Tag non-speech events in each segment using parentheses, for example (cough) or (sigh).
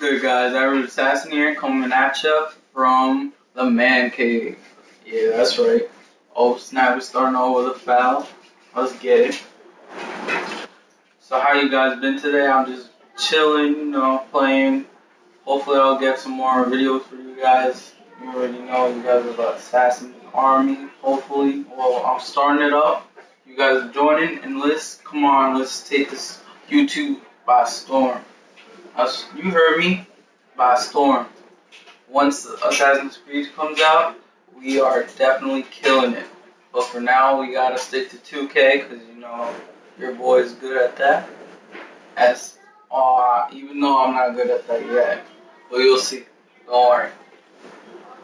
good, guys? Iron Assassin here, coming at you from the man cave. Yeah, that's right. Oh snap, we're starting over the foul. Let's get it. So how you guys been today? I'm just chilling, you know, playing. Hopefully I'll get some more videos for you guys. You already know you guys are the Assassin Army, hopefully. Well, I'm starting it up. You guys are joining and let's, come on, let's take this YouTube by storm. Us, you heard me, by storm. Once the Assassin's Creed comes out, we are definitely killing it. But for now, we gotta stick to 2K because you know your boy is good at that. As uh, even though I'm not good at that yet, but you'll see. Don't worry,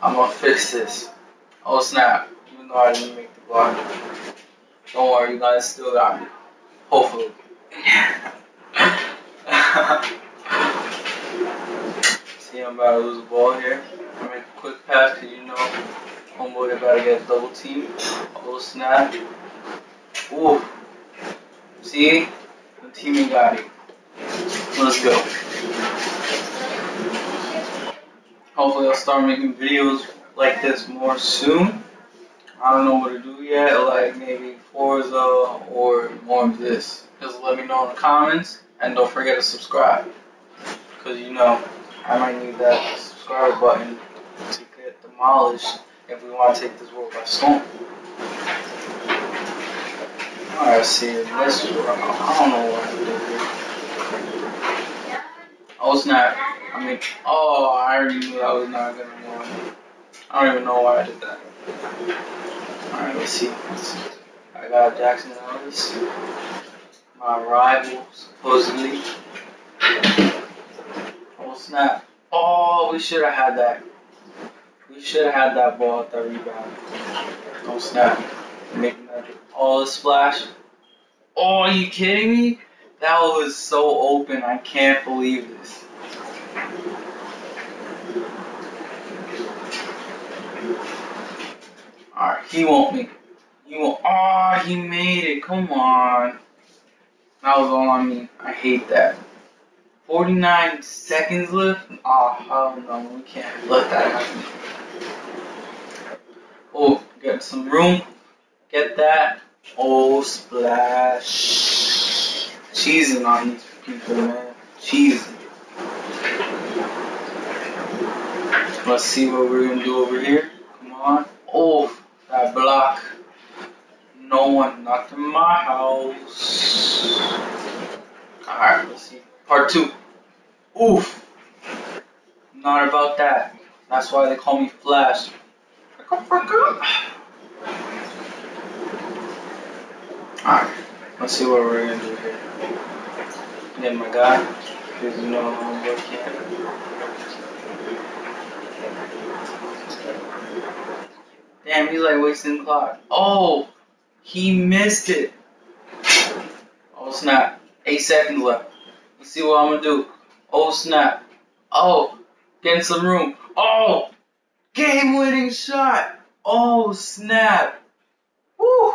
I'm gonna fix this. Oh snap! Even though I didn't make the block, don't worry, you guys still got me. Hopefully. (laughs) I'm about to lose the ball here. I make a quick pass because you know homeboy about to get double team. Little snap. Ooh. See? The teaming got it. Let's go. Hopefully I'll start making videos like this more soon. I don't know what to do yet, like maybe Forza or more of this. Just let me know in the comments and don't forget to subscribe. Cause you know, I might need that subscribe button to get demolished if we want to take this world by storm. Alright, see, let's, I don't know what to do here. Oh snap, I mean, oh, I already knew I was not gonna win. I don't even know why I did that. Alright, let's see. Let's see. I got Jackson Ellis, my rival, supposedly. Oh snap. Oh, we should have had that. We should have had that ball at the rebound. Oh snap. That all the splash. Oh, are you kidding me? That was so open. I can't believe this. Alright, he won't make it. He won't. Oh, he made it. Come on. That was all on me. I hate that. 49 seconds left? Oh, hell no. We can't let that happen. Oh, get some room. Get that. Oh, splash. Cheesing on these people, man. Cheesing. Let's see what we're to do over here. Come on. Oh, that block. No one knocked in my house. Alright, let's see. Part two. Oof. Not about that. That's why they call me Flash. Alright, let's see what we're gonna do here. Get my guy, because you know I'm working. Damn, he's like wasting clock. Oh, he missed it. Oh snap. Eight seconds left. See what I'm gonna do. Oh snap. Oh, getting some room. Oh, game winning shot. Oh snap. Woo.